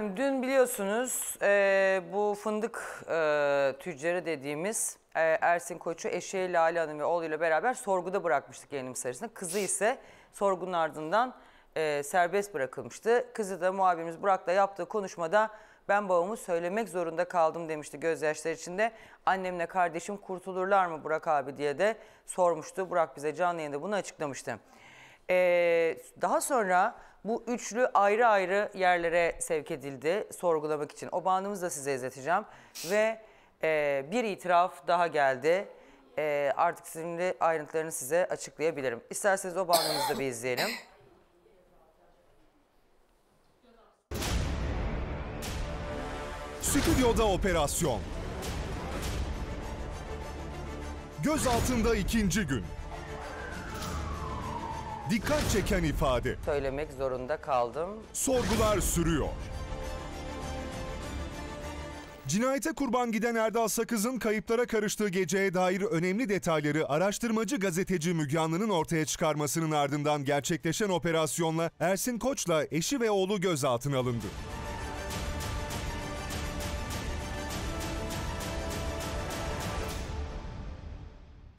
Dün biliyorsunuz e, bu fındık e, tüccarı dediğimiz e, Ersin Koç'u eşeği Lale Hanım ve oğluyla beraber sorguda bırakmıştık yayınımız sırasında. Kızı ise sorgunun ardından e, serbest bırakılmıştı. Kızı da muhabirimiz Burak'la yaptığı konuşmada ben babamı söylemek zorunda kaldım demişti gözyaşları içinde. Annemle kardeşim kurtulurlar mı Burak abi diye de sormuştu. Burak bize canlı yayında bunu açıklamıştı. Ee, daha sonra bu üçlü ayrı ayrı yerlere sevk edildi sorgulamak için. O bandımızı da size izleteceğim. Ve e, bir itiraf daha geldi. E, artık sizinle ayrıntılarını size açıklayabilirim. İsterseniz o bandımızı da bir izleyelim. Stüdyoda operasyon. Göz altında ikinci gün. Dikkat çeken ifade. Söylemek zorunda kaldım. Sorgular sürüyor. Cinayete kurban giden Erdal Sakız'ın kayıplara karıştığı geceye dair önemli detayları araştırmacı gazeteci Müge Anlı'nın ortaya çıkarmasının ardından gerçekleşen operasyonla Ersin Koç'la eşi ve oğlu gözaltına alındı.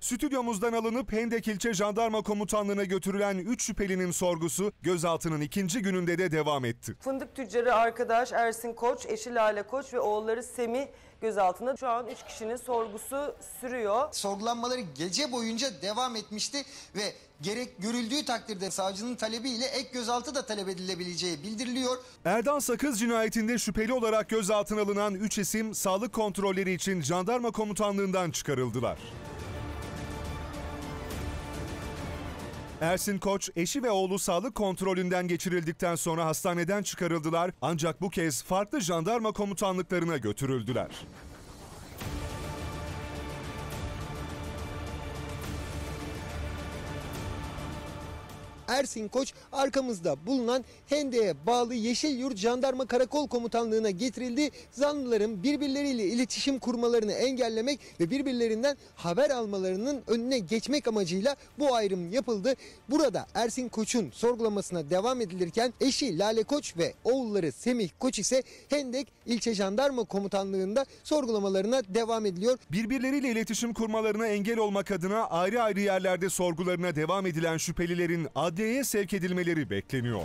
Stüdyomuzdan alınıp Hendek İlçe Jandarma Komutanlığı'na götürülen 3 şüphelinin sorgusu gözaltının ikinci gününde de devam etti. Fındık tüccarı arkadaş Ersin Koç, eşi Lale Koç ve oğulları Semih gözaltında. Şu an üç kişinin sorgusu sürüyor. sorgulanmaları gece boyunca devam etmişti ve gerek görüldüğü takdirde savcının talebiyle ek gözaltı da talep edilebileceği bildiriliyor. Erdal Sakız cinayetinde şüpheli olarak gözaltına alınan 3 isim sağlık kontrolleri için jandarma komutanlığından çıkarıldılar. Ersin Koç, eşi ve oğlu sağlık kontrolünden geçirildikten sonra hastaneden çıkarıldılar ancak bu kez farklı jandarma komutanlıklarına götürüldüler. Ersin Koç arkamızda bulunan Hende'ye bağlı Yeşilyurt Jandarma Karakol Komutanlığı'na getirildi. Zanlıların birbirleriyle iletişim kurmalarını engellemek ve birbirlerinden haber almalarının önüne geçmek amacıyla bu ayrım yapıldı. Burada Ersin Koç'un sorgulamasına devam edilirken eşi Lale Koç ve oğulları Semih Koç ise Hendek İlçe Jandarma Komutanlığı'nda sorgulamalarına devam ediliyor. Birbirleriyle iletişim kurmalarına engel olmak adına ayrı ayrı yerlerde sorgularına devam edilen şüphelilerin adliyeye sevk edilmeleri bekleniyor.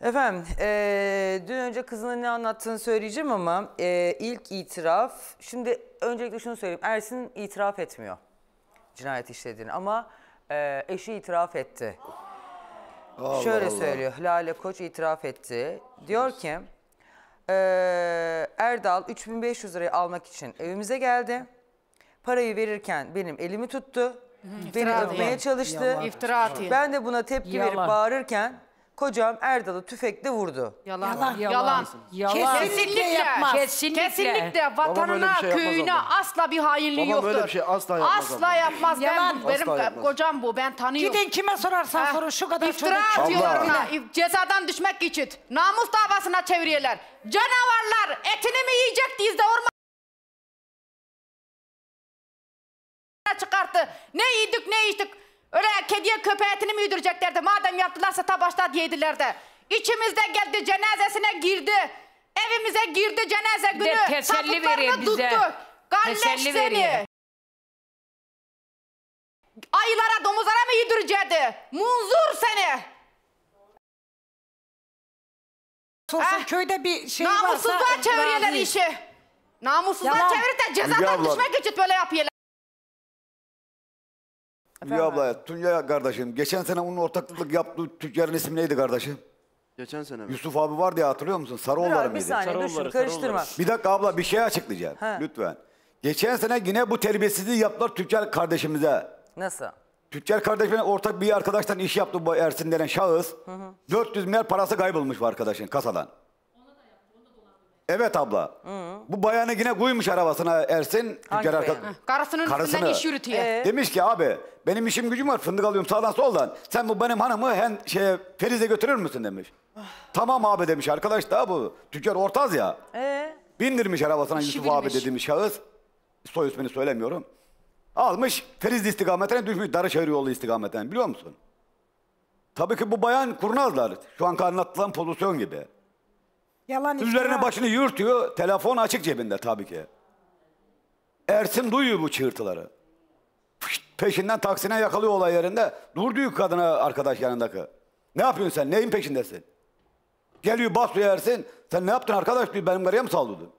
Efendim, eee, dün önce kızının ne anlattığını söyleyeceğim ama eee, ilk itiraf... Şimdi öncelikle şunu söyleyeyim. Ersin itiraf etmiyor cinayet işlediğini ama eee, eşi itiraf etti. Şöyle söylüyor, Lale Koç itiraf etti. Diyor ki, eee, Erdal 3500 lirayı almak için evimize geldi. Parayı verirken benim elimi tuttu. Beni İftira öpmeye atıyor. çalıştı. İftira atıyor. Ben de buna tepki verip Yalan. bağırırken kocam Erdal'ı tüfekle vurdu. Yalan. Yalan. Yalan. Yalan. Kesinlikle yapmaz. Kesinlikle. Kesinlikle. vatanına, bir şey yapmaz köyüne abla. asla bir hainliği Babam yoktur. öyle bir şey asla yapmaz Asla abla. yapmaz. Yalan. Ben, benim Asla yapmaz. kocam bu. Ben tanıyorum. Gidin kime sorarsan Ha, sorun şu kadar İftira çocuk. atıyorlar Abla. ona. İf- Cezadan düşmek için. Namus davasına çeviriyorlar. Canavarlar etini mi yiyecektiyiz de orman çıkarttı. Ne yedik ne içtik. Öyle kediye köpeğe etini mi yedireceklerdi? Madem yaptılarsa ta başta yediler de. İçimizde geldi cenazesine girdi. Evimize girdi cenaze günü. de teselli veriyor bize. tuttu. Galleş Teselli seni. veriyor. Ayılara domuzlara mı yedirecekti? Munzur seni. Sorsun Ah, köyde bir şey varsa Namussuzluğa çeviriyorlar işi. Namussuzluğa çevirip de cezadan düşmek için böyle yapıyorlar. Müge abla, Tuncay kardeşim. Geçen sene onun ortaklık yaptığı tüccarın ismi neydi kardeşim? Geçen sene mi? Yusuf abi vardı ya hatırlıyor musun? Sarıoğulları Biraz bir mıydı? saniye dur Sarıoğulları, karıştırma. Bir dakika abla bir şey açıklayacağım. He. Lütfen. Geçen sene yine bu terbiyesizliği yaptılar tüccar kardeşimize. Nasıl? Tüccar kardeşimin ortak bir arkadaştan iş yaptı bu Ersin denen şahıs. 400 milyar parası kaybolmuş bu arkadaşın kasadan. Evet abla. Bu bayanı yine koymuş arabasına Ersin. Hangi bayanı? arka- Karısının Karısını. üstünden iş yürütüyor. Ee? Demiş ki abi benim işim gücüm var fındık alıyorum sağdan soldan. Sen bu benim hanımı hem şeye Feriz'e götürür müsün demiş. tamam abi demiş arkadaş da bu tüccar ortaz ya. Ee? Bindirmiş arabasına Yusuf abi bilmiş. dediğimiz şahıs. Soy ismini söylemiyorum. Almış Ferizli istikametine düşmüş Darışehir yolu istikametine biliyor musun? Tabii ki bu bayan kurnazlar. Şu anki anlatılan pozisyon gibi. Yalan Üzerine iftira. başını yürütüyor. Telefon açık cebinde tabii ki. Ersin duyuyor bu çığırtıları. Fışt, peşinden taksine yakalıyor olay yerinde. Dur diyor kadına arkadaş yanındaki. Ne yapıyorsun sen? Neyin peşindesin? Geliyor basıyor Ersin. Sen ne yaptın arkadaş diyor. Benim karıya mı saldırdın?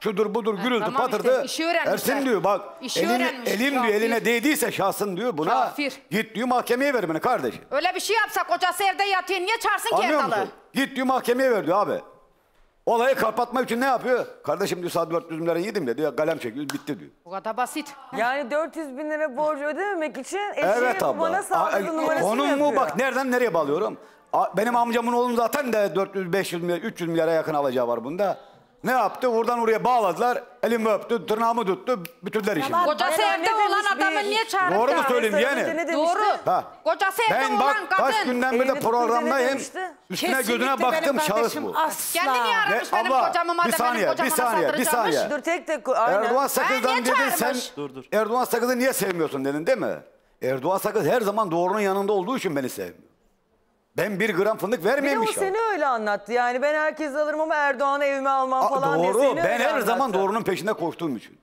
Şudur budur gürültü tamam patırdı. işi öğrenmişler. Ersin diyor bak. İşi elin, öğrenmiş, elim diyor kafir. eline değdiyse şahsın diyor buna. Kafir. Git diyor mahkemeye ver beni kardeşim. Öyle bir şey yapsa kocası evde yatıyor. Niye çağırsın ki Anlıyor Erdal'ı? musun? Git diyor mahkemeye ver diyor abi. Olayı kapatmak için ne yapıyor? Kardeşim diyor saat 400 bin lira yedim de diyor kalem çekiyor bitti diyor. Bu kadar basit. Yani 400 bin lira borcu ödememek için eşi Evet bana saldırdı numarasını Onun mu bak nereden nereye bağlıyorum? Benim amcamın oğlum zaten de 400 500 milyar 300 milyara yakın alacağı var bunda. Ne yaptı? Oradan oraya bağladılar. Elimi öptü, tırnağımı tuttu, bütürdüler işimi. Kocası Ben evde ne olan demiş adamı bir- niye çağırıp Doğru mu söyleyeyim yani? önce ne demişti? Doğru. Ha. Kocası evde Ben olan bak kaç kadın. günden beri tutunca ne programdayım. Üstüne Kesinlikle gözüne baktım şahıs kardeşim bu. Asla. Kendini aramış benim abla, kocamı madem bir saniye, benim bir kocama saniye, bir saldıracakmış. saniye. Dur tek tek aynen. Erdoğan Ha, Sakız'dan niye dedin sen çağırmış? Dur, dur. Erdoğan Sakız'ı niye sevmiyorsun dedin değil mi? Erdoğan Sakız her zaman doğrunun yanında olduğu için beni sevmiyor. Ben bir gram fındık Bir de o vermeyeyim seni öyle anlattı. Yani ben herkesi alırım ama Erdoğan'ı evime almam Aa, falan diye doğru. Ben öyle her zaman anlattı. doğrunun peşinde koştuğum için.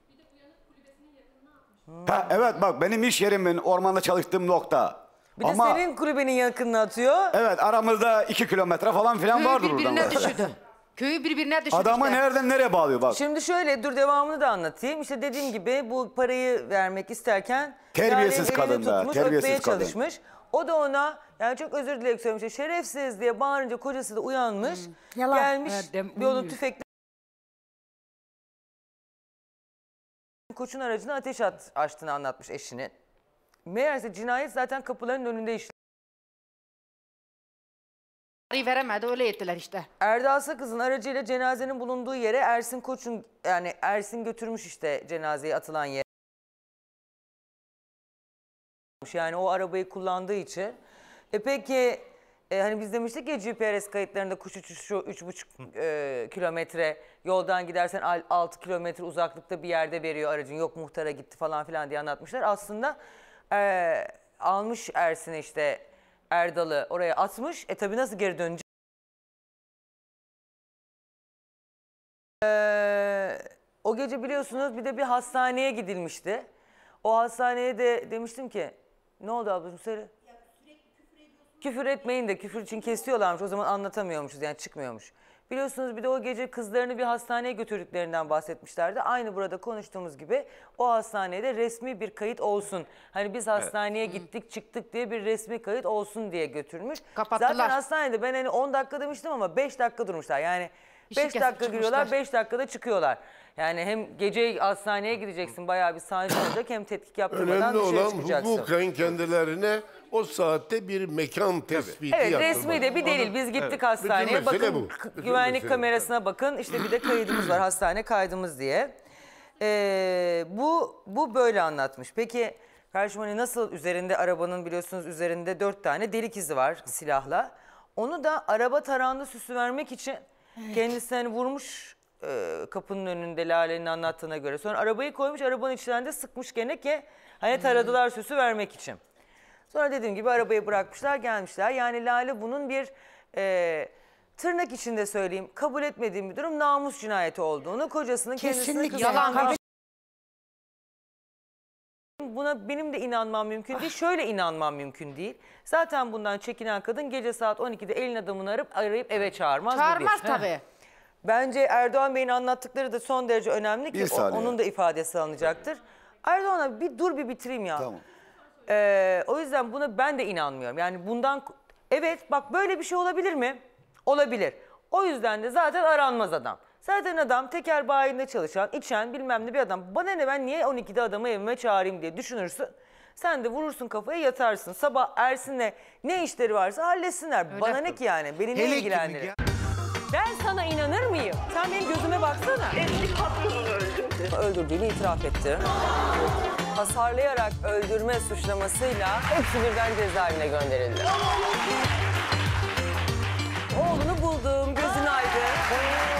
Ha, evet bak benim iş yerimin ormanda çalıştığım nokta. Bir de Ama senin kulübenin yakınına atıyor. evet aramızda iki kilometre falan filan Köyü vardır oradan. birbirine düşürdü. Köyü birbirine düşürdü Adamı işte. nereden nereye bağlıyor bak. Şimdi şöyle dur devamını da anlatayım. İşte dediğim gibi bu parayı vermek isterken Terbiyesiz Lale'nin elini kadın da, tutmuş, terbiyesiz öpmeye kadın. çalışmış. O da ona yani çok özür dileyerek söylemiş. Şerefsiz diye bağırınca kocası da uyanmış. Yalan. Gelmiş bir onu uyuyor. tüfekle koçun aracına ateş at, açtığını anlatmış eşinin. Meğerse cinayet zaten kapıların önünde işlemiş. Parayı veremedi öyle ettiler işte. Erdal Sakız'ın aracıyla cenazenin bulunduğu yere Ersin Koç'un yani Ersin götürmüş işte cenazeyi atılan yere. Yani o arabayı kullandığı için. E peki e, hani biz demiştik ya GPS kayıtlarında kuş uçuşu 3,5 e, kilometre yoldan gidersen 6 kilometre uzaklıkta bir yerde veriyor aracın. Yok muhtara gitti falan filan diye anlatmışlar. Aslında e, almış Ersin'i işte Erdal'ı oraya atmış. E tabi nasıl geri dönecek? Ee, o gece biliyorsunuz bir de bir hastaneye gidilmişti. O hastaneye de demiştim ki ne oldu ablacığım söyle. Küfür etmeyin de küfür için kesiyorlarmış o zaman anlatamıyormuşuz yani çıkmıyormuş. Biliyorsunuz bir de o gece kızlarını bir hastaneye götürdüklerinden bahsetmişlerdi. Aynı burada konuştuğumuz gibi o hastanede resmi bir kayıt olsun. Hani biz hastaneye gittik çıktık diye bir resmi kayıt olsun diye götürmüş. Kapattılar. Zaten hastanede ben hani 10 dakika demiştim ama 5 dakika durmuşlar. Yani 5 kesip dakika giriyorlar çıkmışlar. 5 dakikada çıkıyorlar. Yani hem gece hastaneye gideceksin bayağı bir sancı olacak hem tetkik yaptırmadan Önemli dışarı olan çıkacaksın. hukuken kendilerine o saatte bir mekan tespiti Evet yaptırmak. resmi de bir delil. Biz gittik hastaneye. Mesele Bakın bu. Bütün güvenlik mesele bu. kamerasına bakın. İşte bir de kaydımız var. Hastane kaydımız diye. Ee, bu bu böyle anlatmış. Peki karşıma hani nasıl üzerinde arabanın biliyorsunuz üzerinde dört tane delik izi var silahla. Onu da araba tarağında süsü vermek için kendisi hani vurmuş e, kapının önünde Lale'nin anlattığına göre. Sonra arabayı koymuş arabanın içinden de sıkmış gene ki hani taradılar süsü vermek için. Sonra dediğim gibi arabayı bırakmışlar gelmişler. Yani Lale bunun bir e, tırnak içinde söyleyeyim kabul etmediğim bir durum namus cinayeti olduğunu kocasının kendisine Kesinlikle. kıskandığı Yalan. Buna benim de inanmam mümkün değil. Şöyle inanmam mümkün değil. Zaten bundan çekinen kadın gece saat 12'de elin adamını arayıp arayıp eve çağırmaz. bir. Çağırmaz tabii. Bence Erdoğan Bey'in anlattıkları da son derece önemli ki Bir o- saniye. onun da ifadesi alınacaktır. Erdoğan abi bir dur bir bitireyim ya. Tamam. Ee, o yüzden buna ben de inanmıyorum. Yani bundan evet bak böyle bir şey olabilir mi? Olabilir. O yüzden de zaten aranmaz adam. Zaten adam teker bayinde çalışan, içen bilmem ne bir adam. Bana ne ben niye 12'de adamı evime çağırayım diye düşünürsün. Sen de vurursun kafaya yatarsın. Sabah Ersin'le ne işleri varsa halletsinler. Bana ne ki yani? Beni ne Hele ilgilendirir? Ben sana inanır mıyım? Sen benim gözüme baksana. Eski patronunu öldürdü. Öldürdüğünü itiraf etti. Hasarlayarak öldürme suçlamasıyla hepsi birden cezaevine gönderildi. Oğlunu buldum, gözün aydın.